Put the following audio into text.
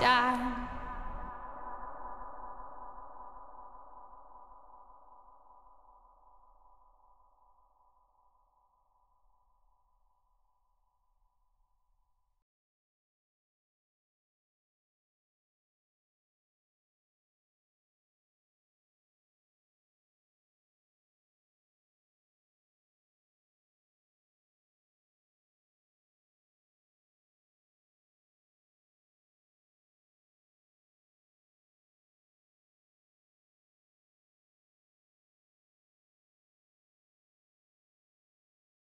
shine.